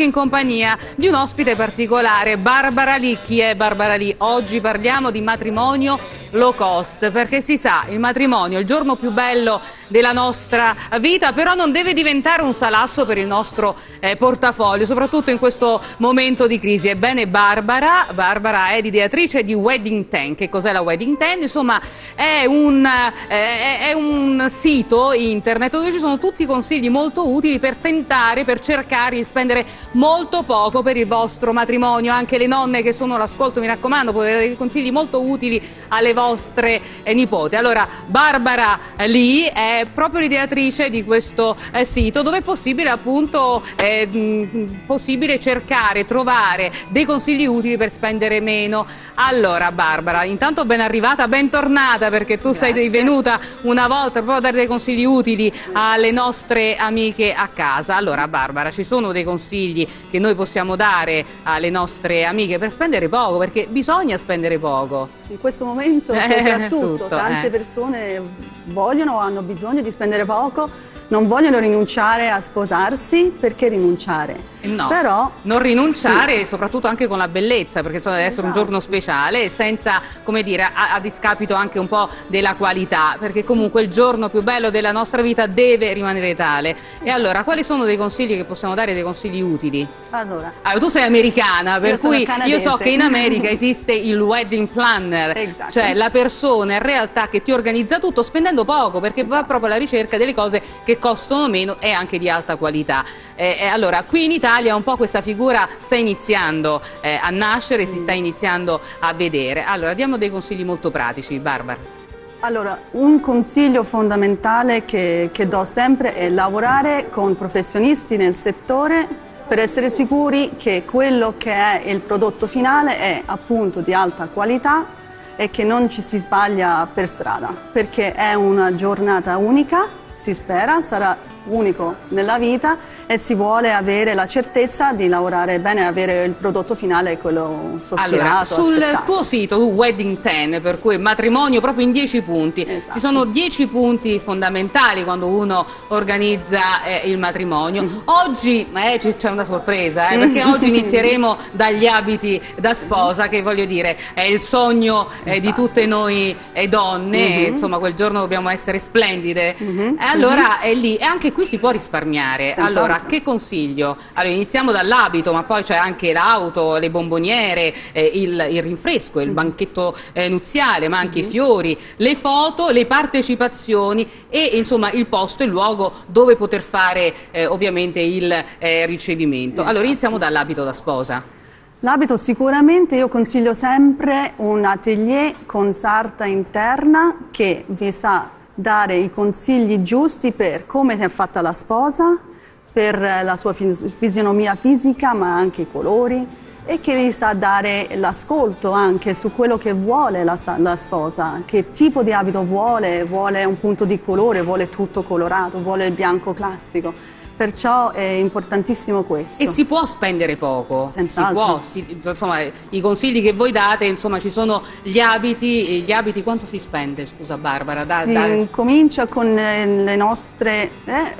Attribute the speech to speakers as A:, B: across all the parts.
A: in compagnia di un ospite particolare, Barbara Lee. Chi è Barbara Lee? Oggi parliamo di matrimonio low cost, perché si sa, il matrimonio è il giorno più bello della nostra vita, però non deve diventare un salasso per il nostro eh, portafoglio, soprattutto in questo momento di crisi. Ebbene Barbara, Barbara è l'ideatrice di Wedding 10. Che cos'è la Wedding 10? Insomma, è un, eh, è un sito internet dove ci sono tutti i consigli molto utili per tentare, per cercare di spendere molto poco per il vostro matrimonio. Anche le nonne che sono all'ascolto, mi raccomando, potete dare consigli molto utili alle vostre eh, nipoti. Allora, Barbara Lee è proprio l'ideatrice di questo eh, sito dove è possibile appunto eh, possibile cercare, trovare dei consigli utili per spendere meno. Allora, Barbara, intanto ben arrivata, bentornata perché tu Grazie. sei venuta una volta proprio a dare dei consigli utili alle nostre amiche a casa. Allora, Barbara, ci sono dei consigli che noi possiamo dare alle nostre amiche per spendere poco, perché bisogna spendere poco.
B: In questo momento eh, soprattutto tutto, tante eh. persone vogliono o hanno bisogno di spendere poco, non vogliono rinunciare a sposarsi, perché rinunciare?
A: No, Però, non rinunciare sì. soprattutto anche con la bellezza, perché insomma, deve essere esatto. un giorno speciale, senza, come dire, a, a, discapito anche un po' della qualità, perché comunque il giorno più bello della nostra vita deve rimanere tale. Esatto. E allora, quali sono dei consigli che possiamo dare, dei consigli utili?
B: Allora,
A: allora tu sei americana, per io cui io so che in America esiste il wedding planner, esatto. cioè la persona in realtà che ti organizza tutto spendendo poco, perché va esatto. proprio alla ricerca delle cose che costano meno e anche di alta qualità. Eh, allora, qui in Italia un po' questa figura sta iniziando eh, a nascere, sì. si sta iniziando a vedere. Allora, diamo dei consigli molto pratici, Barbara.
B: Allora, un consiglio fondamentale che, che do sempre è lavorare con professionisti nel settore per essere sicuri che quello che è il prodotto finale è appunto di alta qualità e che non ci si sbaglia per strada, perché è una giornata unica, si spera, sarà unico nella vita e si vuole avere la certezza di lavorare bene e avere il prodotto finale quello sospirato.
A: Allora, sul aspettato. tuo sito Wedding 10, per cui matrimonio proprio in 10 punti, esatto. ci sono 10 punti fondamentali quando uno organizza eh, il matrimonio. Mm -hmm. Oggi eh, c'è una sorpresa, eh, perché oggi inizieremo dagli abiti da sposa, che voglio dire è il sogno esatto. di tutte noi eh, donne, mm -hmm. insomma quel giorno dobbiamo essere splendide. -hmm. allora è lì, e anche qui si può risparmiare. Senza allora, altro. che consiglio? Allora, iniziamo dall'abito, ma poi c'è anche l'auto, le bomboniere, eh, il, il, rinfresco, il banchetto eh, nuziale, ma anche mm -hmm. i fiori, le foto, le partecipazioni e insomma il posto, il luogo dove poter fare eh, ovviamente il eh, ricevimento. Esatto. Allora, iniziamo dall'abito da sposa.
B: L'abito sicuramente io consiglio sempre un atelier con sarta interna che vi sa dare i consigli giusti per come è fatta la sposa, per la sua fisionomia fisica ma anche i colori e che vi sa dare l'ascolto anche su quello che vuole la, la, sposa, che tipo di abito vuole, vuole un punto di colore, vuole tutto colorato, vuole il bianco classico perciò è importantissimo questo.
A: E si può spendere poco?
B: Senz'altro.
A: Si può, si, insomma, i consigli che voi date, insomma, ci sono gli abiti, gli abiti quanto si spende, scusa Barbara?
B: Da, si da... comincia con eh, le nostre eh,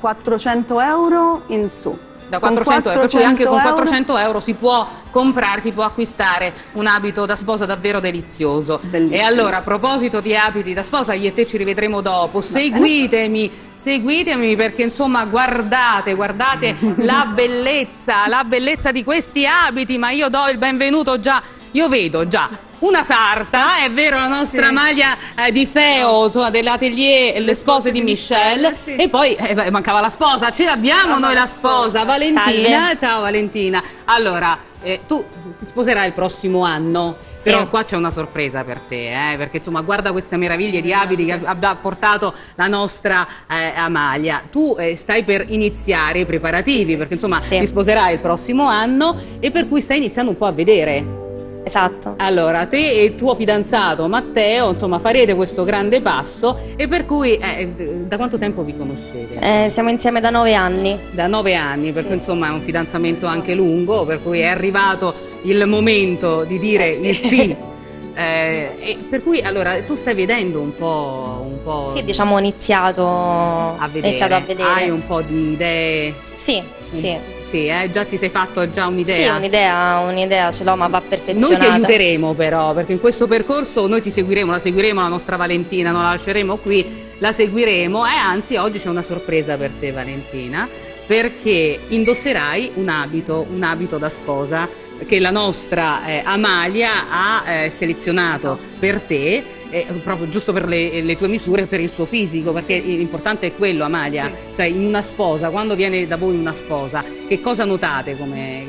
B: 400 euro in su
A: da 400, euro, per cui anche con 400 euro si può comprare, si può acquistare un abito da sposa davvero delizioso. Bellissimo. E allora a proposito di abiti da sposa, io e te ci rivedremo dopo, seguitemi seguitemi perché insomma guardate, guardate la bellezza, la bellezza di questi abiti, ma io do il benvenuto già, io vedo già una sarta, è vero la nostra sì. maglia eh, di Feo dell'atelier Le spose di Michelle sì. e poi eh, mancava la sposa, ce l'abbiamo noi la sposa, Valentina, Salve. ciao Valentina. Allora, eh, tu ti sposerai il prossimo anno, sì. però qua c'è una sorpresa per te, eh, perché insomma guarda queste meraviglie di abiti che ha portato la nostra eh, Amalia. Tu eh, stai per iniziare i preparativi, perché insomma sì. ti sposerai il prossimo anno e per cui stai iniziando un po' a vedere
C: Esatto.
A: Allora, te e tuo fidanzato Matteo, insomma, farete questo grande passo e per cui eh, da quanto tempo vi conoscete?
C: Eh, siamo insieme da nove anni.
A: Da nove anni, per sì. cui insomma è un fidanzamento anche lungo, per cui è arrivato il momento di dire eh sì. il sì. Eh, per cui allora tu stai vedendo un po', un po'.
C: Sì, diciamo ho iniziato
A: a vedere. iniziato a vedere. Hai un po' di idee.
C: Sì
D: Sì.
A: Sì, eh, già ti sei fatto già un'idea?
D: Sì, un'idea, un'idea ce l'ho, ma va perfezionata.
A: Noi ti aiuteremo però, perché in questo percorso noi ti seguiremo, la seguiremo la nostra Valentina, non la lasceremo qui, la seguiremo e anzi oggi c'è una sorpresa per te Valentina, perché indosserai un abito, un abito da sposa che la nostra eh, Amalia ha eh, selezionato per te eh, proprio giusto per le, le, tue misure e per il suo fisico, perché sì. l'importante è quello, Amalia. Sì. Cioè, in una sposa, quando viene da voi una sposa, che cosa notate? Come,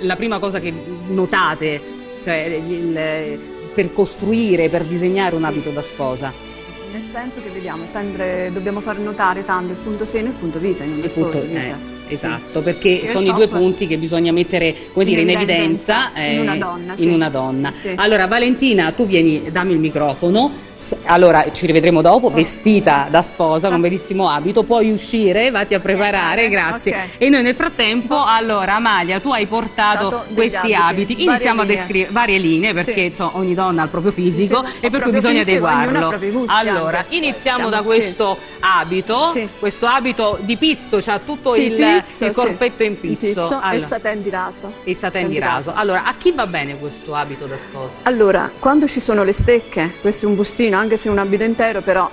A: la prima cosa che notate cioè, il, per costruire, per disegnare un abito da sposa?
E: Nel senso che vediamo sempre, dobbiamo far notare tanto il punto seno e il punto vita in una il sposa. Punto,
A: eh. Esatto, perché sono i due punti che bisogna mettere come dire, in, evidenza,
E: in, in una donna.
A: In una donna. Sì. Allora Valentina, tu vieni, dammi il microfono. Allora ci rivedremo dopo, vestita da sposa, con un bellissimo abito, puoi uscire, vatti a preparare, eh, grazie. Okay. E noi nel frattempo, allora Amalia, tu hai portato questi abiti, abiti. iniziamo a descrivere varie linee perché sì. insomma, ogni donna ha il proprio fisico sì, e per cui bisogna adeguarlo. Allora, iniziamo da questo abito, questo abito di pizzo, cioè tutto il, pizzo, il, corpetto in pizzo.
E: pizzo allora, e satin di raso.
A: Il satin di raso. Allora, a chi va bene questo abito da sposa?
E: Allora, quando ci sono le stecche, questo è un bustino pezzettino, anche se un abito intero, però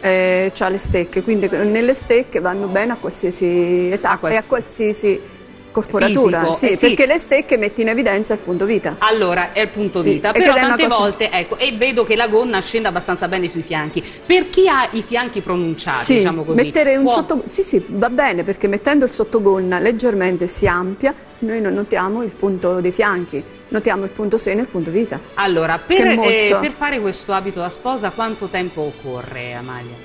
E: eh, ha le stecche, quindi nelle stecche vanno bene a qualsiasi età a quals... e a qualsiasi corporatura, Fisico, sì, eh, sì, perché le stecche metti in evidenza il punto vita.
A: Allora, è il punto vita, sì, però tante cosa... volte, ecco, e vedo che la gonna scende abbastanza bene sui fianchi. Per chi ha i fianchi pronunciati,
E: sì,
A: diciamo così,
E: mettere un può... sotto... Sì, sì, va bene, perché mettendo il sottogonna leggermente si ampia, noi non notiamo il punto dei fianchi, notiamo il punto seno e il punto vita.
A: Allora, per, molto... eh, per fare questo abito da sposa quanto tempo occorre, Amalia?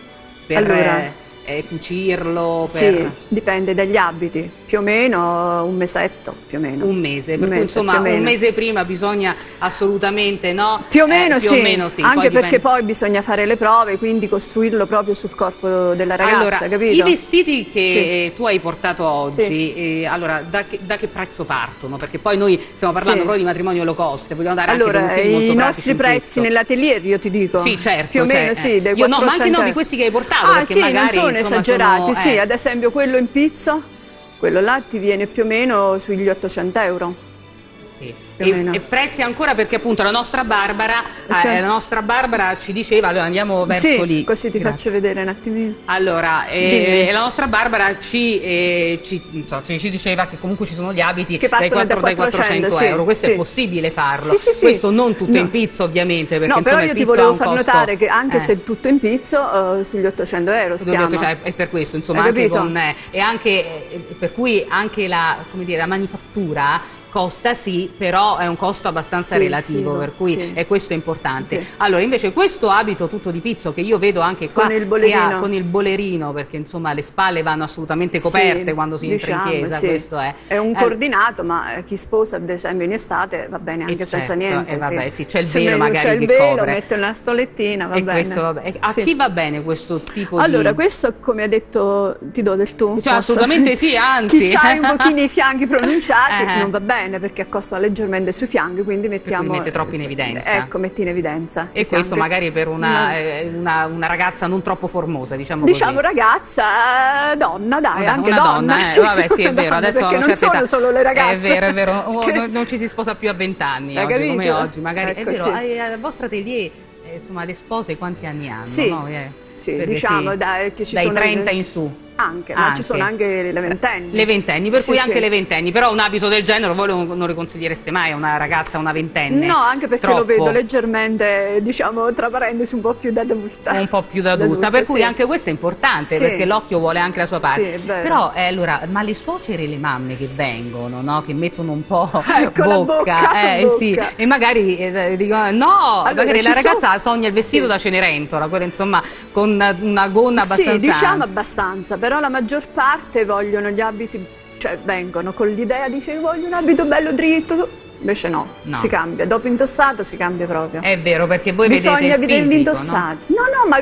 A: Per, allora, eh, eh, cucirlo? Per...
E: Sì, dipende dagli abiti, più o meno un mesetto, più o meno.
A: Un mese, per un cui mese, insomma un mese prima bisogna assolutamente, no?
E: Più o meno, eh, più sì. O meno, sì, anche poi perché poi bisogna fare le prove, quindi costruirlo proprio sul corpo della ragazza,
A: allora,
E: capito?
A: I vestiti che sì. tu hai portato oggi, sì. eh, allora da che, da che, prezzo partono? Perché poi noi stiamo parlando proprio di matrimonio low cost, vogliamo dare
E: allora,
A: anche
E: i nostri prezzi nell'atelier, io ti dico.
A: Sì, certo.
E: Più o meno,
A: cioè,
E: sì, dei
A: io no, ma anche no, di questi che hai portato, ah, perché magari insomma,
E: esagerati,
A: sono,
E: sì,
A: eh.
E: ad esempio quello in pizzo, quello là ti viene più o meno sugli 800 euro.
A: Sì. E, e, prezzi ancora perché appunto la nostra Barbara, cioè, eh, la nostra Barbara ci diceva, allora andiamo verso
E: sì,
A: lì.
E: così ti Grazie. faccio vedere un attimino.
A: Allora, eh, la nostra Barbara ci, eh, ci, so, ci, diceva che comunque ci sono gli abiti
E: che
A: dai, 4,
E: dai
A: 400
E: sì,
A: euro, questo
E: sì.
A: è possibile farlo. Questo non tutto no. in pizzo ovviamente. Perché,
E: no,
A: però
E: io ti volevo far costo... notare che anche eh. se tutto in pizzo, uh, sugli 800 euro stiamo.
A: Cioè, è per questo, insomma, anche con, eh, e anche, eh, per cui anche la, dire, la manifattura costa sì, però è un costo abbastanza sì, relativo, sì, per cui sì. è questo importante. Allora, invece questo abito tutto di pizzo che io vedo anche qua
E: con il bolerino,
A: ha, con il bolerino perché insomma le spalle vanno assolutamente coperte quando si
E: diciamo,
A: entra in chiesa, questo è.
E: È un eh, coordinato, ma chi sposa ad esempio in estate va bene anche senza
A: certo,
E: niente.
A: Eh, vabbè, sì, c'è il velo magari
E: c'è il
A: che
E: velo,
A: copre.
E: mette una stolettina, va
A: e
E: bene.
A: Questo, vabbè. A chi va bene questo tipo
E: allora,
A: di
E: Allora, questo come ha detto ti do del tu.
A: Cioè, assolutamente sì, anzi.
E: chi ha un pochino i fianchi pronunciati eh. non va bene perché a costo leggermente sui fianchi, quindi mettiamo...
A: Mette troppo in evidenza.
E: Ecco, metti in evidenza.
A: E questo fianchi. magari per una, eh, una, una, ragazza non troppo formosa, diciamo
E: Diciamo ragazza, donna, dai,
A: una,
E: anche
A: una
E: donna.
A: donna eh.
E: sì,
A: vabbè sì, è vero, adesso
E: perché non sono
A: età.
E: solo le ragazze.
A: È vero, è vero, oh, che... non, non, ci si sposa più a vent'anni oggi, come oggi, magari.
E: Ecco,
A: è vero,
E: sì.
A: al vostro atelier, eh, insomma, le spose quanti anni hanno?
E: Sì,
A: no?
E: eh, sì diciamo, dai, che ci
A: dai
E: sono...
A: 30 in su.
E: Anche, ma ci sono anche le ventenni.
A: Le ventenni, per sì, cui sì. anche le ventenni. Però un abito del genere voi non lo consigliereste mai a una ragazza, una ventenne?
E: No, anche perché
A: Troppo.
E: lo vedo leggermente, diciamo, tra parentesi, un po' più da adulta.
A: Un po' più da adulta, per cui sì. anche questo è importante, perché l'occhio vuole anche la sua parte. Però, eh, allora, ma le suocere e le mamme che vengono, no? Che mettono un po'
E: ecco,
A: bocca,
E: bocca,
A: eh,
E: bocca.
A: Sì, e magari eh, dicono, no, allora, magari la ragazza sono... sogna il vestito da Cenerentola, quello insomma, con una gonna abbastanza...
E: Sì, diciamo abbastanza, però la maggior parte vogliono gli abiti, cioè vengono con l'idea, dice voglio un abito bello dritto, invece no,
A: No.
E: si cambia. Dopo indossato si cambia proprio.
A: È vero, perché voi
E: Bisogna vederli
A: fisico,
E: indossati. No, no, ma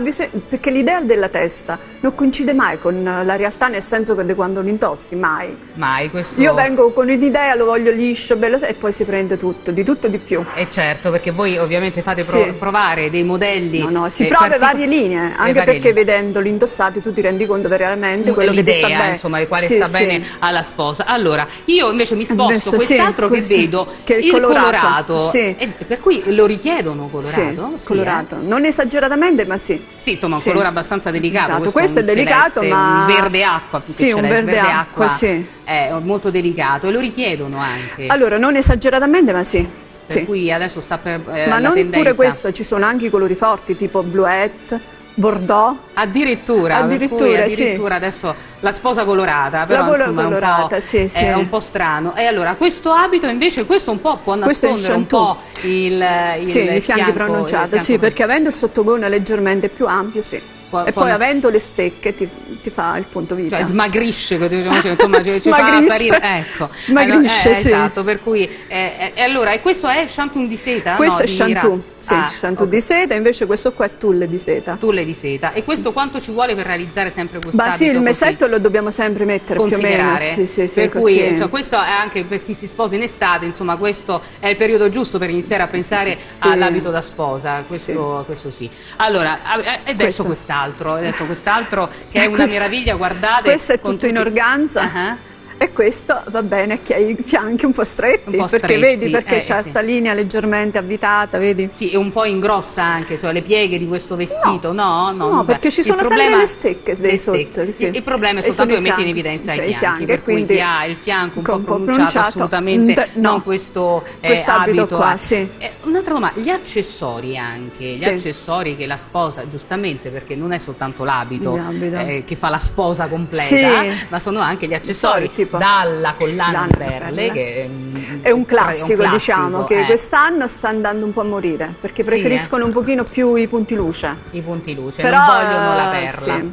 E: perché l'idea della testa non coincide mai con eh, la realtà, nel senso che quando lo indossi, mai.
A: no? Mai questo...
E: Io vengo con un'idea, lo voglio liscio, bello, e poi si prende tutto, di tutto di più.
A: E certo, perché voi ovviamente fate pro-
E: Sì.
A: provare dei modelli...
E: No, no, si
A: eh,
E: prova varie linee,
A: eh,
E: anche
A: varie
E: perché
A: linee.
E: vedendoli indossati tu ti rendi conto veramente quello che ti sta bene.
A: insomma, il quale
E: Sì,
A: sta
E: sì.
A: bene alla sposa. Allora, io invece mi sposto
E: sì,
A: quest'altro che vedo,
E: che è il
A: colorato,
E: colorato, sì.
A: e per cui lo richiedono colorato?
E: Sì, colorato.
A: eh?
E: Non esageratamente, ma sì.
A: Sì, insomma, un
E: Sì.
A: colore abbastanza delicato.
E: Delicato.
A: Questo,
E: Questo
A: è
E: delicato,
A: celeste,
E: ma-
A: un verde acqua più
E: Sì,
A: che
E: un
A: celeste,
E: verde acqua, sì.
A: È molto delicato e lo richiedono anche.
E: Allora, non esageratamente, ma sì.
A: per
E: sì.
A: cui adesso sta per eh,
E: Ma non
A: tendenza.
E: pure questo, ci sono anche i colori forti, tipo bluette, bordeaux.
A: Addirittura,
E: Addirittura,
A: cui
E: sì.
A: addirittura adesso la sposa colorata, però
E: colo-
A: insomma, è un
E: colorata,
A: po',
E: sì, sì.
A: è un po' strano. E allora questo abito invece, questo un po' può
E: il
A: nascondere un po' il, il
E: sì, i fianchi
A: fianco-
E: pronunciati,
A: il fianco-
E: sì, perché avendo il sottogone leggermente più ampio, sì.
A: Può-
E: e poi avendo le stecche ti, ti fa il punto vita.
A: Cioè smagrisce, diciamo, cioè, insomma, ci, ci fa apparire, ecco.
E: Smagrisce,
A: Eh,
E: sì.
A: Esatto, per cui, eh, eh, e allora, e questo è chantoon di seta?
E: questo
A: no,
E: è
A: ra-
E: sì,
A: Ah,
E: shampoo
A: ok.
E: di seta, invece questo qua è tulle di seta.
A: Tulle di seta. E questo quanto ci vuole per realizzare sempre questo
E: Ma sì, il mesetto
A: così?
E: lo dobbiamo sempre mettere più o meno. Sì, sì, sì,
A: per cui cioè, questo è anche per chi si sposa in estate insomma questo è il periodo giusto per iniziare a pensare
E: Sì.
A: all'abito da sposa questo, questo sì allora adesso
E: Questo.
A: Quest'altro hai detto quest'altro che è una
E: questo-
A: meraviglia guardate
E: Questo è tutto in organza.
A: Ah,
E: E questo va bene che hai i fianchi un po' stretti,
A: Un po'
E: perché
A: stretti,
E: vedi perché
A: eh,
E: c'ha
A: sì.
E: sta linea leggermente avvitata, vedi?
A: sì e un po' ingrossa anche cioè le pieghe di questo vestito no?
E: No,
A: vabbè.
E: perché ci sono sempre
A: problema-
E: le stecche dei
A: le
E: sotto,
A: stecche.
E: sì.
A: il, il problema è soltanto che metti in evidenza
E: cioè
A: i fianchi, per cui chi ha il fianco un po'
E: un po'
A: pronunciato
E: pronunciato,
A: assolutamente
E: te- no.
A: non questo eh, abito
E: qua,
A: ha.
E: sì.
A: Eh, un'altra domanda, gli accessori anche, gli
E: Sì.
A: accessori che la sposa, giustamente perché non è soltanto l'abito eh, che fa la sposa completa,
E: Sì.
A: ma sono anche gli accessori,
E: tipo
A: dalla collana perle. che mm,
E: È un classico,
A: è un
E: diciamo, che
A: eh,
E: quest'anno sta andando un po' a morire, perché
A: Sì,
E: preferiscono un pochino più i punti luce.
A: i punti luce,
E: Però,
A: non vogliono la
E: eh,
A: perla.
E: sì.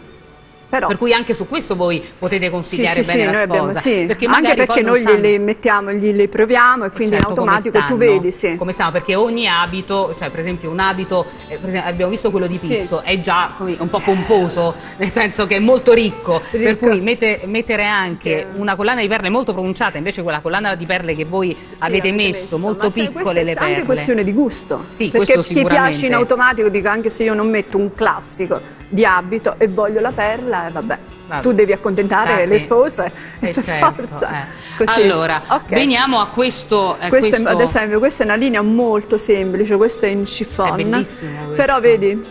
E: Però,
A: Per cui anche su questo voi potete
E: sì,
A: consigliare
E: sì,
A: bene
E: sì,
A: la
E: noi
A: sposa.
E: abbiamo, sì.
A: perché
E: anche perché noi glieli mettiamo, glieli proviamo e quindi
A: Certo,
E: in automatico tu vedi, sì.
A: come stanno, perché ogni abito, cioè per esempio un abito, eh, per esempio, abbiamo visto quello di
E: Sì.
A: Pizzo, è già un po' pomposo, nel senso che è molto ricco, per
E: Ricco.
A: cui mette- mettere anche
E: Che-
A: una collana di perle molto pronunciata, invece quella collana di perle che voi avete messo, molto
E: Ma sai,
A: piccole le
E: è
A: perle.
E: anche questione di gusto.
A: Sì,
E: perché chi piace in automatico dico anche se io non metto un classico di abito e voglio la perla, e vabbè.
A: Vabbè.
E: Tu devi accontentare
A: Dai.
E: le spose
A: Eh,
E: per
A: certo,
E: forza.
A: eh. Allora,
E: Ok.
A: veniamo a questo, eh,
E: Questo
A: questo-
E: ad esempio, questa è una linea molto semplice, questo è in chiffon.
A: È bellissimo questo.
E: Però vedi,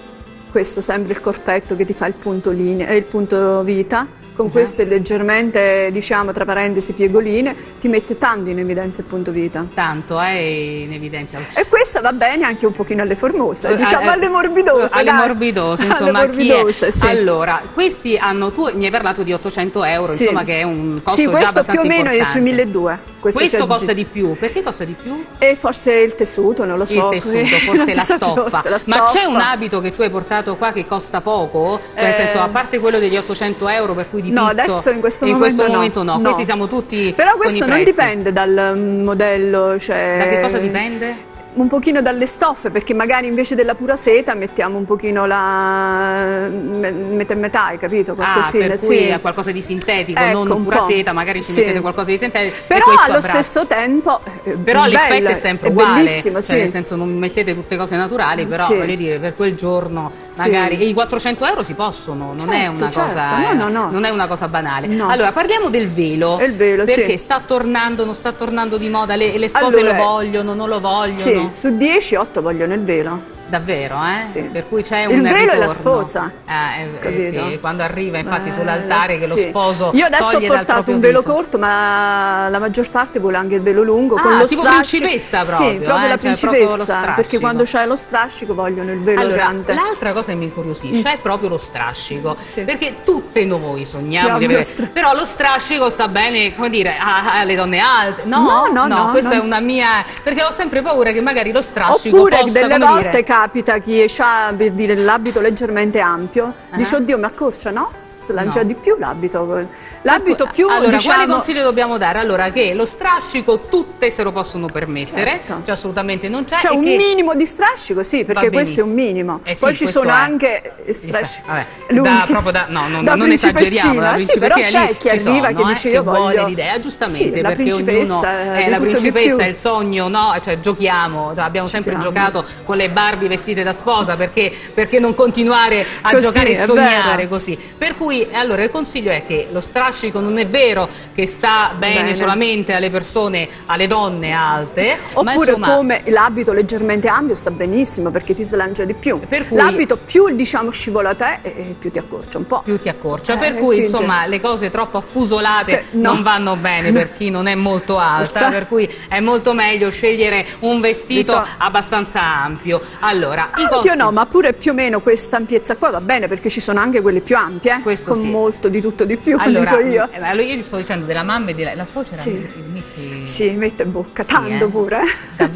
E: questo sempre il corpetto che ti fa il punto, linea, eh, il punto vita. Con queste leggermente, diciamo, tra parentesi, piegoline, ti mette tanto in evidenza il punto vita.
A: tanto è in evidenza.
E: E questa va bene anche un pochino alle formose,
A: Eh,
E: diciamo
A: eh,
E: alle morbidose.
A: alle
E: dai.
A: morbidose,
E: Alle
A: insomma, è?
E: morbidose, sì.
A: Allora, questi hanno tu mi hai parlato di 800 euro,
E: Sì.
A: insomma, che è un costo
E: Sì,
A: già
E: questo più
A: abbastanza
E: o meno è
A: importante.
E: sui 1200. Questo,
A: Questo costa
E: aggi-
A: di più, perché costa di più?
E: E forse il tessuto, non lo so.
A: il tessuto, forse la stoffa.
E: la
A: Ma c'è
E: stoffa.
A: un abito che tu hai portato qua che costa poco? Cioè, nel
E: Eh,
A: senso, a parte quello degli 800 euro, per cui di
E: No, adesso in questo
A: in
E: momento,
A: questo
E: no.
A: momento no. Questi siamo tutti
E: Però questo non dipende dal modello, cioè...
A: Da che cosa dipende?
E: Un pochino dalle stoffe, perché magari invece della pura seta mettiamo un pochino la me- metà e metà, hai capito?
A: Ah,
E: Qualcosina,
A: per cui
E: sì.
A: è qualcosa di sintetico,
E: Ecco,
A: non pura seta, magari ci
E: Sì.
A: mettete qualcosa di sintetico.
E: Però allo
A: avrà-
E: stesso tempo è
A: Però l'effetto è sempre
E: è
A: uguale,
E: bellissimo,
A: cioè
E: sì.
A: nel senso non mettete tutte cose naturali, però
E: Sì.
A: voglio dire per quel giorno magari e i 400 euro si possono, non è
E: Certo,
A: una
E: certo.
A: cosa,
E: No,
A: eh,
E: no, no.
A: non è una cosa banale. Allora parliamo del velo,
E: Il velo,
A: perché sta tornando, non sta tornando di moda, le, le spose
E: Allora,
A: lo vogliono, non lo vogliono,
E: su 10, 8 vogliono il velo.
A: Davvero, eh?
E: Sì.
A: Per cui c'è
E: Il
A: un
E: velo e la
A: ritorno.
E: sposa.
A: Eh, eh, sì, quando arriva infatti
E: Eh,
A: sull'altare che lo sposo
E: Io adesso ho portato
A: proprio
E: un velo
A: viso.
E: corto, ma la maggior parte vuole anche il velo lungo.
A: Ah,
E: con lo
A: tipo
E: strascico.
A: principessa
E: Sì,
A: proprio,
E: proprio
A: eh,
E: la
A: cioè
E: principessa.
A: proprio lo strascico.
E: perché quando c'è lo strascico vogliono il velo
A: Allora,
E: grande.
A: l'altra cosa che mi incuriosisce è proprio lo strascico,
E: Sì.
A: perché tutte noi sogniamo di avere, però lo strascico sta bene, come dire, alle donne alte. No,
E: No, no, no,
A: questa
E: no.
A: è una mia, perché ho sempre paura che magari lo strascico
E: Oppure
A: possa,
E: delle volte
A: dire,
E: capita chi ha per dire l'abito leggermente ampio,
A: Ah.
E: dice oddio mi accorcia, no? Slancia no. di più l'abito.
A: L'abito più Allora, diciamo... quale consiglio dobbiamo dare? Allora, che lo strascico tutte se lo possono permettere, certo. cioè assolutamente non c'è.
E: C'è un
A: che...
E: minimo di strascico, sì, perché questo è un minimo. Eh sì, Poi ci sono è. anche strascico.
A: Da, proprio da, no, non, da non esageriamo, la
E: sì, però c'è chi arriva che dice io voglio
A: l'idea, giustamente, perché ognuno è la principessa, è il sogno, no? Cioè giochiamo, abbiamo sempre giocato con le Barbie vestite da sposa, perché, perché non continuare a così, giocare e sognare così? Per cui allora il consiglio è che lo strascico non è vero che sta bene, bene. solamente alle persone, alle donne alte,
E: oppure
A: insomma...
E: come l'abito leggermente ampio sta benissimo perché ti slancia di più. Cui... L'abito più diciamo scivola a te e più ti accorcia un po'.
A: Più ti accorcia, eh, per cui quindi... insomma le cose troppo affusolate Te, no. non vanno bene per chi non è molto alta, per cui è molto meglio scegliere un vestito abbastanza ampio. Allora,
E: ampio costi... no, ma pure più o meno questa ampiezza qua va bene perché ci sono anche quelle più ampie, Questo con sì. molto di tutto di più,
A: allora,
E: io.
A: Eh, allora io gli sto dicendo della mamma e della la suocera
E: sì. metti... Sì, mette in bocca, tanto eh? pure.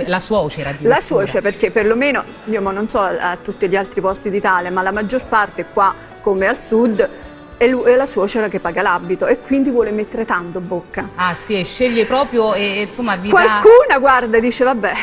A: La suocera
E: La suocera perché perlomeno, io non so a tutti gli altri posti d'Italia, ma la maggior parte qua come al sud è, lui, è la suocera che paga l'abito e quindi vuole mettere tanto bocca.
A: Ah sì, e sceglie proprio e insomma vi
E: Qualcuna dà... guarda dice vabbè,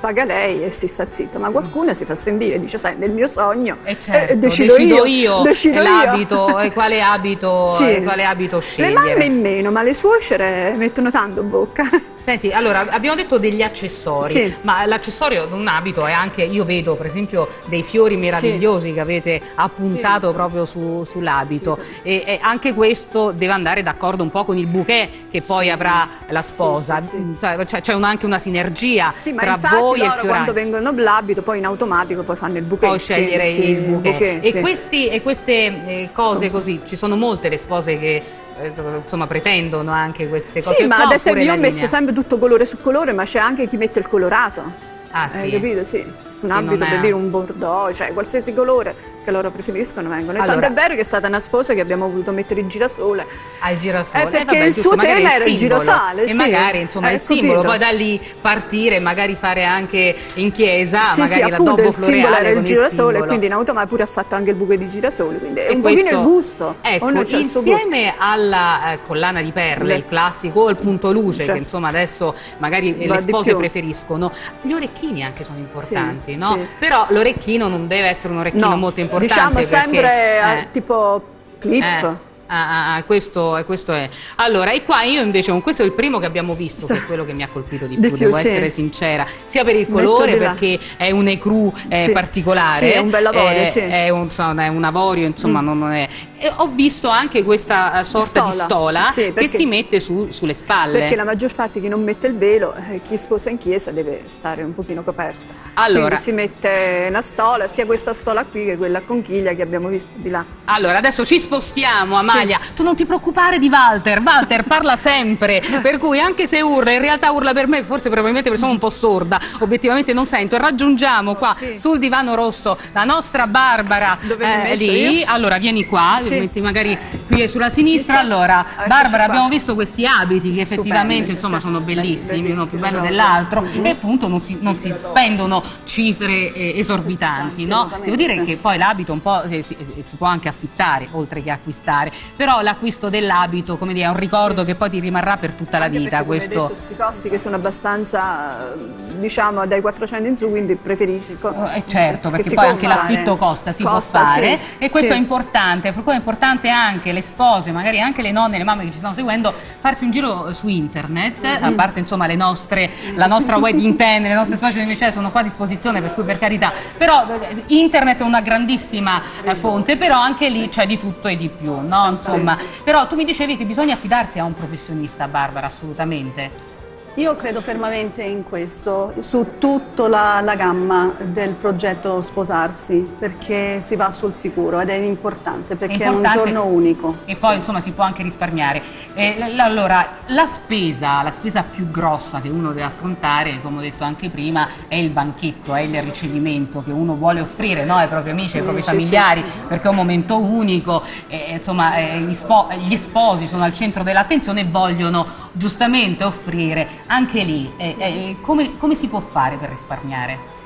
E: paga lei e si sta zitta, ma qualcuna si fa sentire, dice sai nel mio sogno
A: eh certo, eh, decido, decido, io, decido l'abito e quale abito, sì. e quale abito scegliere.
E: Le mamme in meno, ma le suocere mettono tanto bocca.
A: Senti, allora abbiamo detto degli accessori, sì. ma l'accessorio di un abito è anche, io vedo per esempio dei fiori meravigliosi sì. che avete appuntato proprio su, sull'abito e, e, anche questo deve andare d'accordo un po' con il bouquet che poi sì. avrà la sposa, sì, sì, cioè, c'è cioè, anche una sinergia tra voi e il
E: fiorale. quando vengono l'abito poi in automatico poi fanno il bouquet.
A: Poi scegliere il bouquet. bouquet e, questi, e, queste eh, cose così, ci sono molte le spose che insomma pretendono anche queste cose.
E: Sì, ma ad esempio io ho messo sempre tutto colore su colore, ma c'è anche chi mette il colorato.
A: Ah, sì.
E: Hai capito? Sì. Su un abito per dire un bordeaux, cioè qualsiasi colore che loro preferiscono vengono. E allora, tanto è vero che è stata una sposa che abbiamo voluto mettere il girasole.
A: Al girasole?
E: Eh, perché eh, vabbè, il suo tema era il girasole.
A: E
E: sì.
A: magari insomma eh, il simbolo, poi da lì partire, magari fare anche in chiesa, sì, magari sì, appunto, il simbolo
E: era il girasole, quindi in automatico pure ha fatto anche il buco di girasole, quindi è un questo, pochino il gusto.
A: Ecco, insieme alla eh, collana di perle, il classico, o il punto luce, cioè. che insomma adesso magari le spose preferiscono, gli orecchini anche sono importanti, no? Però l'orecchino non deve essere un orecchino molto importante.
E: Diciamo sempre sempre eh. tipo clip.
A: Eh. Ah, ah, ah, questo, questo, è. Allora, e qua io invece, questo è il primo che abbiamo visto, che è quello che mi ha colpito di più, devo sì. essere sincera, sia per il colore, perché è un ecru eh, sì. particolare,
E: sì, è un bel avorio,
A: è,
E: sì.
A: è, un, insomma, è un avorio, insomma, mm. non è... E ho visto anche questa eh, sorta stola. di stola sì, che si mette su, sulle spalle.
E: Perché la maggior parte chi non mette il velo, eh, chi sposa in chiesa deve stare un pochino coperta.
A: Allora,
E: Quindi si mette una stola, sia questa stola qui che quella conchiglia che abbiamo visto di là.
A: Allora, adesso ci spostiamo, Amalia. Sì. Tu non ti preoccupare di Walter, Walter parla sempre, per cui anche se urla, in realtà urla per me, forse probabilmente perché sono un po' sorda, obiettivamente non sento. Raggiungiamo qua sì. sul divano rosso la nostra Barbara
E: Dove eh, lì.
A: Io? Allora, vieni qua, sì. metti magari qui sulla sinistra. Allora, Barbara, abbiamo visto questi abiti che effettivamente insomma sono bellissimi, uno più bello dell'altro, e appunto non si, non si spendono cifre eh, esorbitanti, no? Devo dire che poi l'abito un po' si, si, può anche affittare oltre che acquistare, però l'acquisto dell'abito come dire, è un ricordo che poi ti rimarrà per tutta la vita.
E: Questo... questi costi che sono abbastanza diciamo dai 400 in su, quindi preferisco.
A: Eh, certo, perché poi anche l'affitto costa, si costa, può fare sì, e questo sì. è importante, per cui importante anche le spose, magari anche le nonne, le mamme che ci stanno seguendo, farsi un giro su internet, mm -hmm. a parte insomma le nostre, la nostra wedding ten, le nostre pagine di sono qua a disposizione, per cui per carità, però eh, internet è una grandissima eh, fonte, però anche lì c'è di tutto e di più, no? Insomma, però tu mi dicevi che bisogna affidarsi a un professionista, Barbara, assolutamente.
E: Io credo fermamente in questo, su tutta la, la, gamma del progetto Sposarsi, perché si va sul sicuro ed è importante, perché è, importante, è un giorno unico.
A: E poi sì. insomma si può anche risparmiare. Sì. Eh, allora, la spesa, la spesa più grossa che uno deve affrontare, come ho detto anche prima, è il banchetto, è il ricevimento che uno vuole offrire no, ai propri amici, sì, ai propri familiari, perché è un momento unico, eh, insomma eh, gli, spo gli sposi sono al centro dell'attenzione e vogliono giustamente offrire anche lì, eh, eh, come, come si può fare per risparmiare?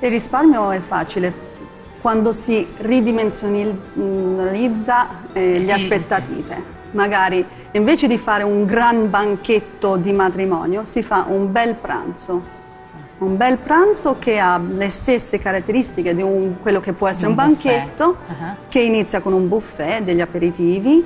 E: Il risparmio è facile,
B: quando si ridimensionalizza eh, le
A: Sì,
B: aspettative. Magari invece di fare un gran banchetto di matrimonio si fa un bel pranzo. Un bel pranzo che ha le stesse caratteristiche di un- quello che può essere un,
A: un
B: banchetto,
A: Ah.
B: che inizia con un buffet, degli aperitivi,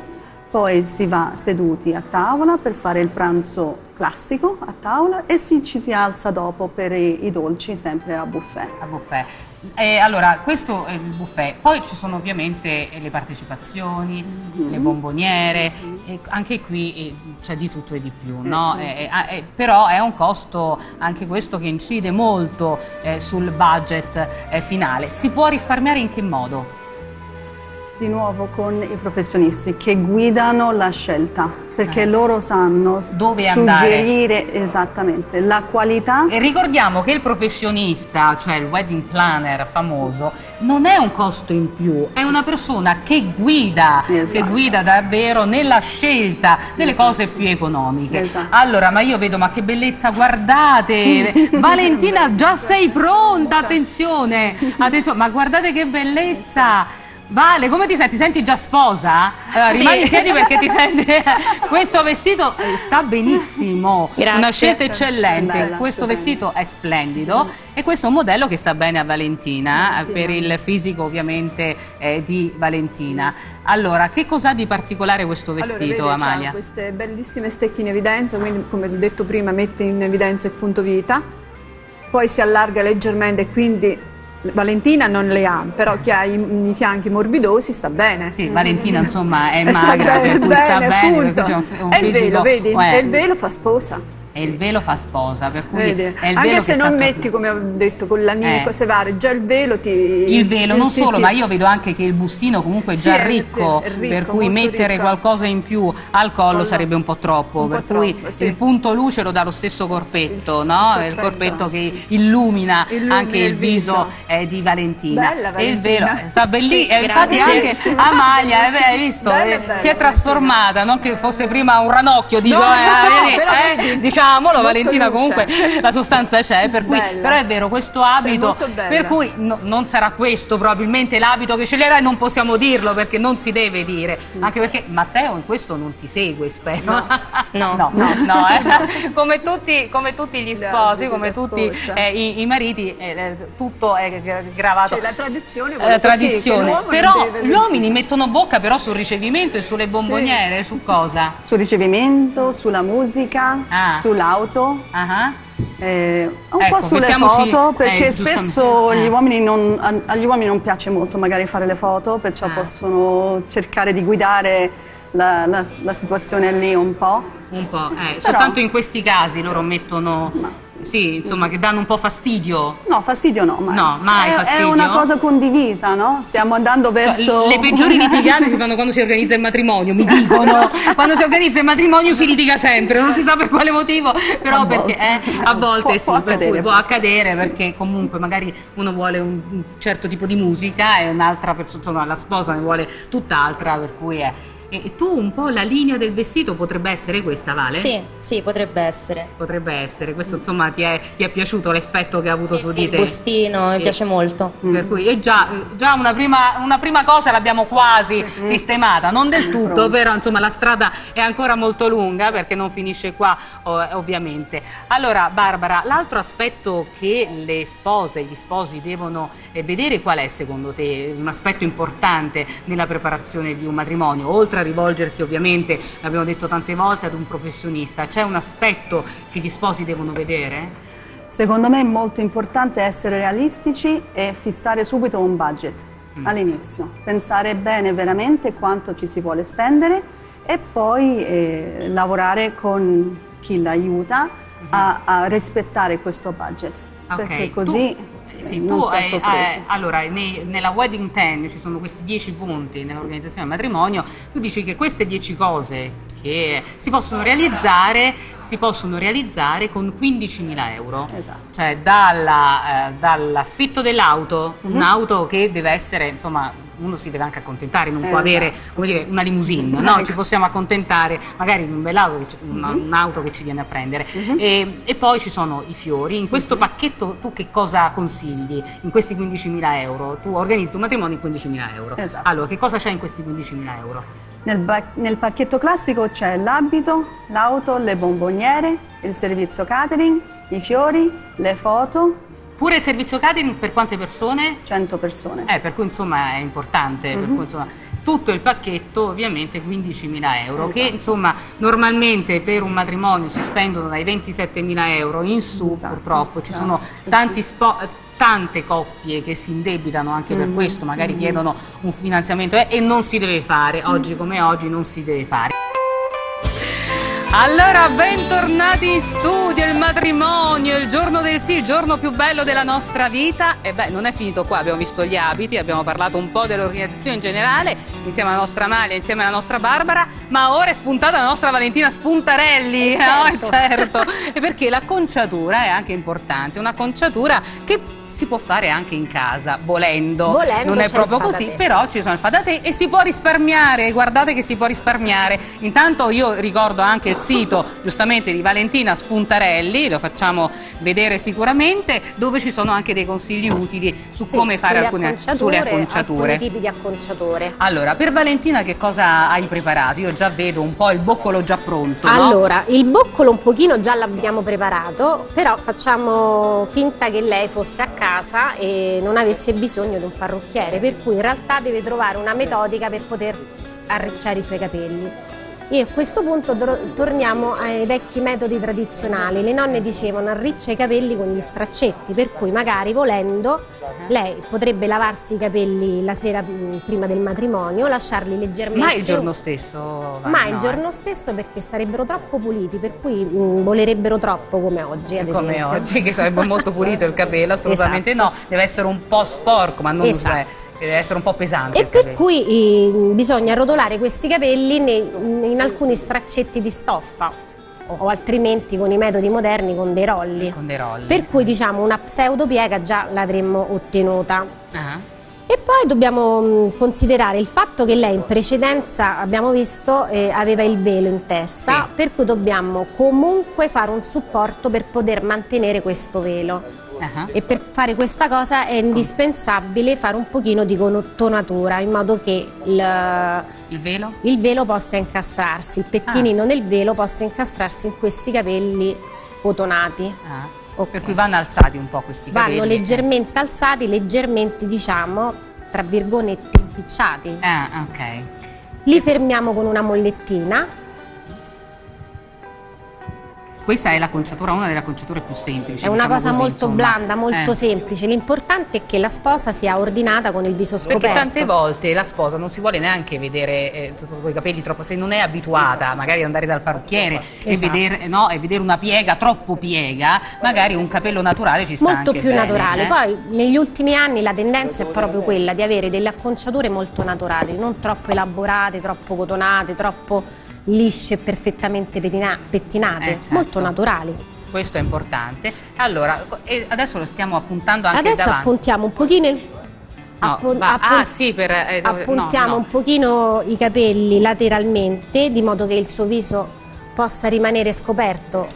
B: poi si va seduti a tavola per fare il pranzo classico a tavola e si, ci si alza dopo per i, i dolci sempre a buffet.
A: a buffet. E allora, questo è il buffet. Poi ci sono ovviamente le partecipazioni, le bomboniere, e anche qui eh, c'è di tutto e di più, no?
B: Esatto.
A: Eh, eh, eh, però è un costo anche questo che incide molto eh, sul budget eh, finale. Si può risparmiare in che modo?
B: Di nuovo con i professionisti che guidano la scelta, perché loro sanno
A: Dove andare.
B: suggerire esattamente la qualità.
A: E ricordiamo che il professionista, cioè il wedding planner famoso, non è un costo in più, è una persona che guida, che
B: Esatto.
A: guida davvero nella scelta delle cose più economiche.
B: Esatto.
A: Allora, ma io vedo, ma che bellezza, guardate! Valentina, già sei pronta, attenzione, attenzione, ma guardate che bellezza! Vale, come ti senti? Ti senti già sposa? Allora,
C: Sì.
A: rimani in piedi perché ti senti... Questo vestito eh, sta benissimo,
C: Grazie.
A: una scelta eccellente.
B: Bella,
A: questo vestito è splendido e questo è un modello che sta bene a Valentina, eh, per il fisico ovviamente eh, di Valentina. Allora, che cos'ha di particolare questo vestito,
E: allora, vedi,
A: Amalia?
E: queste bellissime stecche in evidenza, quindi come ho detto prima mette in evidenza il punto vita, poi si allarga leggermente, quindi Valentina non le ha, però chi ha i, i fianchi morbidosi sta bene.
A: Sì, Valentina insomma è
E: Eh, sta
A: magra,
E: bene,
A: per cui sta
E: bene,
A: perché c'è un, un
E: e il velo, vedi? E il velo fa sposa.
A: E il velo fa sposa, per cui velo
E: Anche
A: che
E: se non metti, come ho detto, con l'anino,
A: Eh.
E: cose varie, già il velo ti...
A: Il velo, non
E: ti-
A: solo,
E: ti-
A: ma io vedo anche che il bustino comunque è
E: Sì,
A: già
E: è-
A: ricco,
E: è ricco,
A: per cui mettere
E: ricco.
A: qualcosa in più al collo
E: Collo.
A: sarebbe un po' troppo,
E: Un po'
A: per cui
E: troppo, sì.
A: il punto luce lo dà lo stesso corpetto,
E: Il-
A: no? Il corpetto che illumina,
E: Illumina
A: anche il viso, eh, di Valentina.
E: Bella
A: E il velo
E: Valentina.
A: sta bellissimo,
C: Sì,
A: infatti anche Amalia, eh, beh, hai visto,
E: Bella, bella,
A: si è
E: Valentina.
A: trasformata, non che fosse prima un ranocchio, dico,
E: No,
A: eh,
E: no,
A: vedi,
E: però
A: eh,
E: vedi,
A: diciamolo,
E: molto
A: Valentina
E: luce.
A: comunque la sostanza c'è, per cui,
E: Bella.
A: però è vero, questo abito, per cui no- non sarà questo probabilmente l'abito che sceglierai, non possiamo dirlo perché non si deve dire, anche perché Matteo in questo non ti segue, spero.
C: No.
A: no, no, eh. come, tutti, come tutti gli sposi, come tutti eh, i, i mariti, eh, eh, tutto è gra- gravato.
E: Cioè, la tradizione
A: Eh, la tradizione,
E: non
A: però gli uomini mettono bocca però sul ricevimento e sulle bomboniere, su cosa?
B: Sul ricevimento, sulla musica,
A: Ah.
B: Sull'auto,
A: ah.
B: eh, un
A: Ecco,
B: po' sulle foto,
A: eh,
B: perché
A: giustamente,
B: spesso
A: eh.
B: gli uomini non- agli uomini non piace molto magari fare le foto, perciò
A: Ah.
B: possono cercare di guidare la, la- la situazione lì un po'.
A: Un po', eh,
B: Però-
A: soltanto in questi casi loro mettono,
B: Ma
A: sì, insomma, che danno un po' fastidio.
B: No, fastidio no, mai.
A: No, mai
B: è,
A: fastidio.
B: È una cosa condivisa, no? Stiamo andando
A: Cioè,
B: verso...
A: le peggiori litigate si fanno quando si organizza il matrimonio, mi dicono. quando si organizza il matrimonio si litiga sempre, non si sa per quale motivo, però
B: A
A: perché
B: volte.
A: eh, a volte
B: Può-
A: sì,
B: può accadere.
A: può accadere perché comunque magari uno vuole un un certo tipo di musica e un'altra persona, insomma, la sposa ne vuole tutt'altra, per cui è. E e tu un po' la linea del vestito potrebbe essere questa, Vale?
C: Sì, sì, potrebbe essere.
A: Potrebbe essere, questo insomma ti è, ti è piaciuto l'effetto che ha avuto
C: Sì,
A: su
C: sì,
A: di
C: il
A: te?
C: bustino, mi piace molto.
A: Per cui è già, già una, prima, una prima cosa l'abbiamo quasi sistemata, non del tutto,
B: Pronto.
A: però insomma la strada è ancora molto lunga perché non finisce qua ovviamente. Allora Barbara, l'altro aspetto che le spose, gli sposi devono eh, vedere qual è secondo te un aspetto importante nella preparazione di un matrimonio, oltre a rivolgersi ovviamente, l'abbiamo detto tante volte, ad un professionista, c'è un aspetto che gli sposi devono vedere?
B: Secondo me è molto importante essere realistici e fissare subito un budget
A: Mm.
B: all'inizio, pensare bene veramente quanto ci si vuole spendere e poi eh, lavorare con chi l'aiuta a, a rispettare questo budget,
A: Ok,
B: perché
A: tu-
B: così
A: eh, sì,
B: non
A: tu hai- hai- allora, nei- nella Wedding 10 ci sono questi 10 punti nell'organizzazione del matrimonio, tu dici che queste 10 cose che si possono realizzare, si possono realizzare con 15.000 euro.
B: Esatto.
A: Cioè dalla, eh, dall'affitto dell'auto,
B: Mhm.
A: un'auto che deve essere insomma uno si deve anche accontentare, non può
E: Esatto.
A: avere come dire, una limousine, no? Ci possiamo accontentare magari di un bell'auto, che ci- una-
E: Mhm.
A: un'auto che ci viene a prendere. e, e poi ci sono i fiori. In questo
E: Mhm.
A: pacchetto tu che cosa consigli? In questi 15.000 euro? Tu organizzi un matrimonio in 15.000 euro.
E: Esatto.
A: Allora, che cosa c'è in questi 15.000 euro?
E: Nel, nel pacchetto classico c'è l'abito, l'auto, le bomboniere, il servizio catering, i fiori, le foto,
A: Pure il servizio catering per quante persone?
E: 100 persone.
A: Eh, per cui insomma è importante, per
E: Mhm.
A: cui, insomma, tutto il pacchetto ovviamente 15.000 euro, che
E: Esatto.
A: insomma normalmente per un matrimonio si spendono dai 27.000 euro in su,
E: Esatto.
A: purtroppo ci sono
E: sì,
A: tanti spo- tante coppie che si indebitano anche per
E: Mhm,
A: questo, magari
E: mhm.
A: chiedono un finanziamento eh, e non si deve fare, oggi come oggi non si deve fare. Allora, bentornati in studio, il matrimonio, il giorno del sì, il giorno più bello della nostra vita. E beh, non è finito qua, abbiamo visto gli abiti, abbiamo parlato un po' dell'organizzazione in generale, insieme alla nostra Amalia, insieme alla nostra Barbara, ma ora è spuntata la nostra Valentina Spuntarelli,
D: Eh,
A: no?
D: certo.
A: certo. E perché la conciatura è anche importante, una conciatura che si può fare anche in casa, volendo.
D: Volendo
A: non è proprio così, però ci sono il fa da te e si può risparmiare, guardate che si può risparmiare. Intanto io ricordo anche il sito giustamente di Valentina Spuntarelli, lo facciamo vedere sicuramente, dove ci sono anche dei consigli utili su
D: Sì,
A: come fare alcune
D: acconciature,
A: sulle acconciature.
D: alcuni tipi di acconciature.
A: Allora, per Valentina che cosa hai preparato? Io già vedo un po' il boccolo già pronto, no?
D: Allora, il boccolo un pochino già l'abbiamo preparato, però facciamo finta che lei fosse a casa e non avesse bisogno di un parrucchiere, per cui in realtà deve trovare una metodica per poter arricciare i suoi capelli. E a questo punto torniamo ai vecchi metodi tradizionali. Le nonne dicevano arriccia i capelli con gli straccetti, per cui magari volendo lei potrebbe lavarsi i capelli la sera mh, prima del matrimonio, lasciarli leggermente
A: Ma il giorno stesso? va,
D: ma il
A: eh?
D: giorno stesso perché sarebbero troppo puliti, per cui mh, volerebbero troppo come oggi, ad
A: come oggi che sarebbe molto pulito il capello assolutamente
D: Esatto.
A: no deve essere un po' sporco ma non
D: Esatto.
A: eh, deve essere un po' pesante
D: E per cui eh, bisogna rotolare questi capelli nei- in alcuni straccetti di stoffa o, altrimenti con i metodi moderni con dei rolli.
A: con dei rolli
D: Per cui diciamo una pseudo piega già l'avremmo ottenuta.
A: Ah,
D: E poi dobbiamo mh, considerare il fatto che lei in precedenza, abbiamo visto, eh, aveva il velo in testa,
A: Sì.
D: per cui dobbiamo comunque fare un supporto per poter mantenere questo velo.
A: Ah.
D: E per fare questa cosa è indispensabile fare un pochino di tonatura in modo che il,
A: il velo?
D: il velo possa incastrarsi, il pettinino nel velo possa incastrarsi in questi capelli cotonati.
A: Ah.
D: Ok.
A: per cui vanno alzati un po' questi capelli
D: Vanno leggermente alzati, leggermente diciamo, tra virgolette, impicciati.
A: ah, ok
D: Li fermiamo con una mollettina.
A: Questa è la conciatura una delle conciature più semplici
D: È una
A: diciamo
D: cosa
A: così,
D: molto
A: insomma.
D: blanda, molto
A: Eh.
D: semplice. L'importante è che la sposa sia ordinata con il viso scoperto.
A: Perché tante volte la sposa non si vuole neanche vedere eh, con i capelli troppo, se non è abituata magari ad andare dal parrucchiere
D: Esatto.
A: e, vedere, no, e vedere una piega troppo piega, magari un capello naturale ci sta
D: molto più
A: bene,
D: naturale.
A: eh.
D: Poi negli ultimi anni la tendenza è proprio quella di avere delle acconciature molto naturali, non troppo elaborate, troppo cotonate, troppo lisce perfettamente pettina- pettinate,
A: Eh, certo.
D: molto naturali.
A: Questo è importante. Allora, adesso lo stiamo appuntando anche
D: Adesso
A: davanti.
D: appuntiamo un pochino
A: No,
D: appun-
A: va-
D: appun-
A: ah, sì, per, eh, dove-
D: appuntiamo
A: no, no.
D: un pochino i capelli lateralmente di modo che il suo viso possa rimanere scoperto.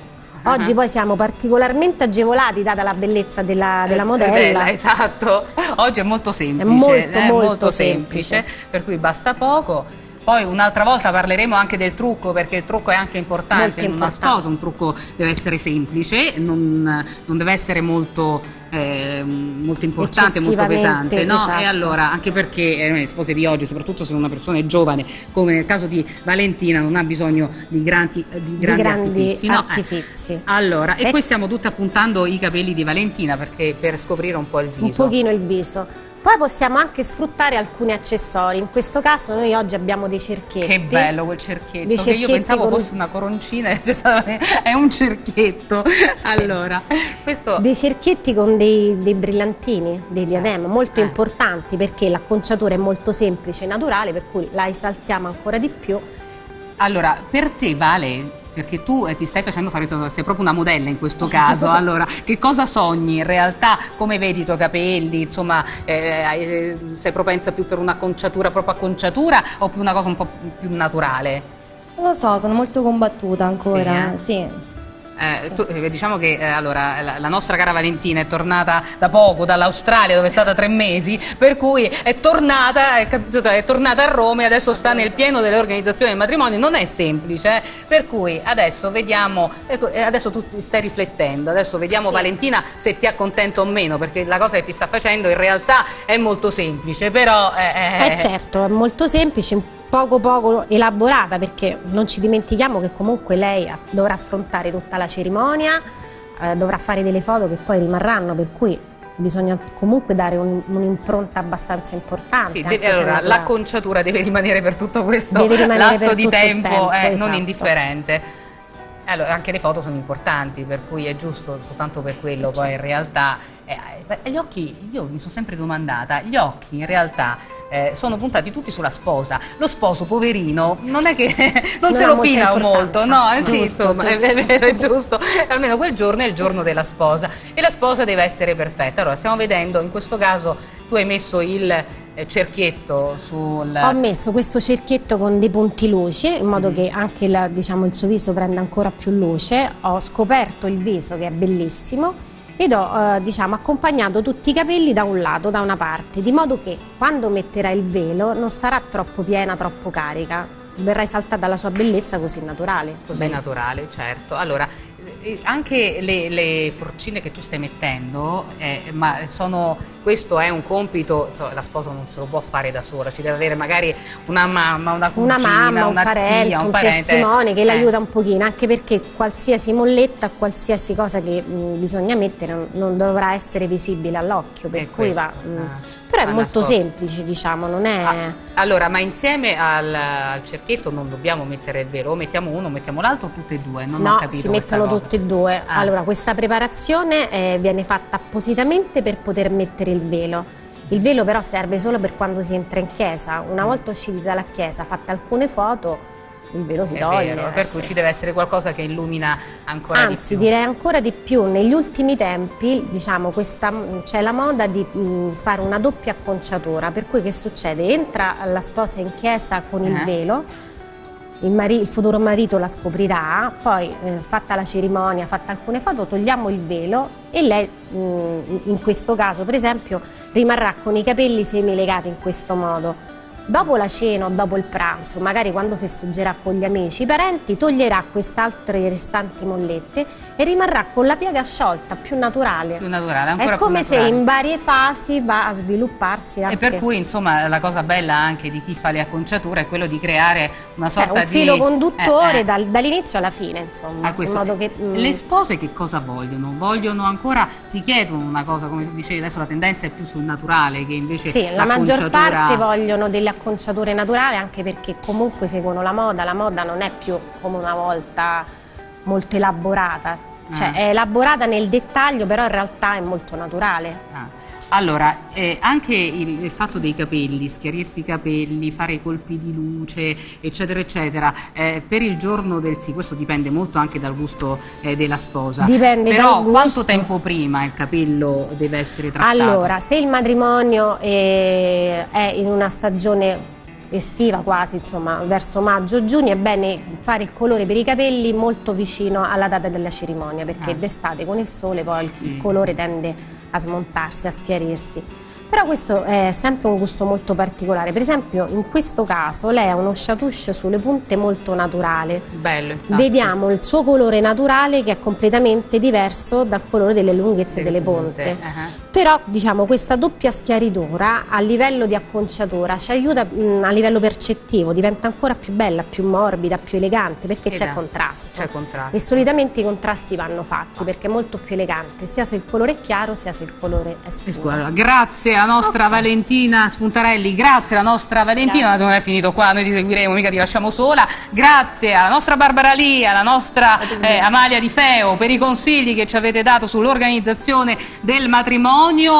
A: Ah.
D: Oggi poi siamo particolarmente agevolati data la bellezza della, della
A: Eh,
D: modella.
A: bella, esatto. Oggi è molto semplice,
D: molto,
A: eh,
D: molto
A: semplice,
D: semplice.
A: per cui basta poco. Poi un'altra volta parleremo anche del trucco, perché il trucco è anche importante in una sposa, un trucco deve essere semplice, non, non deve essere molto, eh, molto importante, molto pesante, no?
D: esatto.
A: E allora, anche perché eh, le spose di oggi, soprattutto se una persona è giovane, come nel caso di Valentina, non ha bisogno di grandi, di grandi,
D: grandi
A: artifici. no? Eh.
D: artifici.
A: Allora, e
D: Eh,
A: poi stiamo tutti appuntando i capelli di Valentina perché per scoprire un po' il
D: un
A: viso.
D: pochino il viso. Poi possiamo anche sfruttare alcuni accessori. In questo caso noi oggi abbiamo dei cerchietti.
A: Che bello quel cerchietto, che io pensavo fosse una coroncina, stata- è un cerchietto. Allora, questo
D: Dei cerchietti con dei, dei brillantini, dei diadema, molto
A: Eh.
D: importanti perché l'acconciatura è molto semplice e naturale, per cui la esaltiamo ancora di più.
A: allora, per te vale perché tu eh, ti stai facendo fare, sei proprio una modella in questo caso, allora che cosa sogni in realtà, come vedi i tuoi capelli, insomma eh, eh sei propensa più per un'acconciatura, proprio acconciatura o più una cosa un po' più naturale?
C: Non lo so, sono molto combattuta ancora, sì.
A: Eh? sì. Eh, tu, eh, diciamo che eh, allora, la, la, nostra cara Valentina è tornata da poco dall'Australia dove è stata tre mesi, per cui è tornata, è, è tornata a Roma e adesso sta nel pieno delle organizzazioni del matrimonio, non è semplice, eh. per cui adesso vediamo, ecco, adesso tu stai riflettendo, adesso vediamo sì. Valentina se ti accontenta o meno, perché la cosa che ti sta facendo in realtà è molto semplice, però...
D: Eh, eh certo, è molto semplice, poco poco elaborata perché non ci dimentichiamo che comunque lei dovrà affrontare tutta la cerimonia, eh, dovrà fare delle foto che poi rimarranno per cui bisogna comunque dare un'impronta un abbastanza importante.
A: Sì, deve, allora, l'acconciatura deve rimanere per tutto questo lasso di tempo, tempo eh, esatto. non indifferente. Allora, anche le foto sono importanti, per cui è giusto soltanto per quello, poi in realtà eh, gli occhi, io mi sono sempre domandata, gli occhi in realtà eh, sono puntati tutti sulla sposa. Lo sposo, poverino, non è che non, non se lo fila molto, no, eh, sì, insomma, giusto. È, vero, è giusto. Almeno quel giorno è il giorno della sposa e la sposa deve essere perfetta. Allora, stiamo vedendo, in questo caso tu hai messo il eh, cerchietto sul...
D: Ho messo questo cerchietto con dei punti luce in modo mm. che anche la, diciamo, il suo viso prenda ancora più luce. Ho scoperto il viso che è bellissimo ed ho eh, diciamo, accompagnato tutti i capelli da un lato, da una parte, di modo che quando metterà il velo non sarà troppo piena, troppo carica, verrà esaltata dalla sua bellezza così naturale.
A: Così Bene. naturale, certo. Allora, eh, anche le, le, forcine che tu stai mettendo, eh, sono, questo è un compito, la sposa non se lo può fare da sola, ci deve avere magari una mamma, una cugina,
D: una, mamma, una un parente, zia, un, un parente. testimone che eh. l'aiuta un pochino, anche perché qualsiasi molletta, qualsiasi cosa che mh, bisogna mettere non, non, dovrà essere visibile all'occhio, per cui va... Mh, ah però è molto nascosto. semplice, diciamo, non è... Ah,
A: allora, ma insieme al, al, cerchietto non dobbiamo mettere il velo, o mettiamo uno, o mettiamo l'altro, o tutte e due? Non
D: no,
A: ho capito
D: si mettono tutte e due. Ah. Allora, questa preparazione eh, viene fatta appositamente per poter mettere il velo. Il velo però serve solo per quando si entra in chiesa. Una volta usciti dalla chiesa, fatte alcune foto, il velo si è toglie. Vero,
A: per cui ci deve essere qualcosa che illumina ancora
D: Anzi,
A: di più.
D: Anzi, direi ancora di più. Negli ultimi tempi, diciamo, c'è la moda di mh, fare una doppia acconciatura, per cui che succede? Entra la sposa in chiesa con il eh. velo, il, mari il, futuro marito la scoprirà, poi eh, fatta la cerimonia, fatta alcune foto, togliamo il velo e lei mh, in questo caso per esempio rimarrà con i capelli semi legati in questo modo Dopo la cena o dopo il pranzo, magari quando festeggerà con gli amici, i parenti, toglierà quest'altre restanti mollette e rimarrà con la piega sciolta, più naturale.
A: Più naturale, ancora
D: È come
A: se
D: in varie fasi va a svilupparsi anche.
A: E per cui, insomma, la cosa bella anche di chi fa le acconciature è quello di creare una sorta
D: eh, un
A: di...
D: filo conduttore eh, eh. Dal, dall'inizio alla fine, insomma.
A: Ah, che, mm... Le spose che cosa vogliono? Vogliono ancora, ti chiedono una cosa, come tu dicevi, adesso la tendenza è più sul naturale che invece
D: Sì, la maggior parte vogliono delle acconciature naturali anche perché comunque seguono la moda, la moda non è più come una volta molto elaborata, cioè ah. è elaborata nel dettaglio però in realtà è molto naturale.
A: Ah. Allora, eh, anche il, il, fatto dei capelli, schiarirsi i capelli, fare i colpi di luce, eccetera, eccetera, eh, per il giorno del sì, questo dipende molto anche dal gusto eh, della sposa.
D: Dipende
A: Però quanto tempo prima il capello deve essere trattato?
D: Allora, se il matrimonio è, è in una stagione estiva quasi, insomma, verso maggio-giugno, è bene fare il colore per i capelli molto vicino alla data della cerimonia, perché ah. d'estate con il sole poi sì. il colore tende a smontarsi, a schiarirsi. Però questo è sempre un gusto molto particolare. Per esempio, in questo caso lei ha uno chatouche sulle punte molto naturale.
A: Bello, infatti.
D: Vediamo il suo colore naturale che è completamente diverso dal colore delle lunghezze delle, delle ponte. ponte. Uh -huh. Però diciamo questa doppia schiaritura a livello di acconciatura ci aiuta mh, a livello percettivo, diventa ancora più bella, più morbida, più elegante perché c'è contrasto.
A: C'è contrasto.
D: E solitamente i contrasti vanno fatti perché è molto più elegante, sia se il colore è chiaro sia se il colore è scuro.
A: Grazie alla nostra okay. Valentina Spuntarelli, grazie alla nostra Valentina, grazie. non è finito qua, noi ti seguiremo, mica ti lasciamo sola. Grazie alla nostra Barbara Lia, alla nostra eh, Amalia Di Feo per i consigli che ci avete dato sull'organizzazione del matrimonio.